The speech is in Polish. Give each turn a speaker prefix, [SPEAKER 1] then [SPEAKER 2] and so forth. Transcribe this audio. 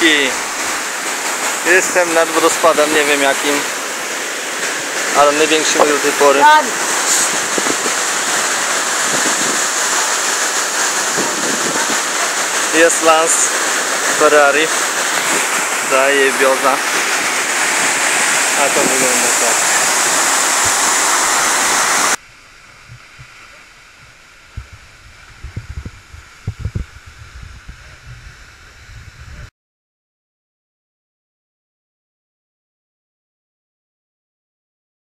[SPEAKER 1] Dzięki! Jestem nad wodospadem, nie wiem jakim, ale największym do tej pory. Tak. Jest Lance Ferrari. Daje bioza. A to wygląda tak.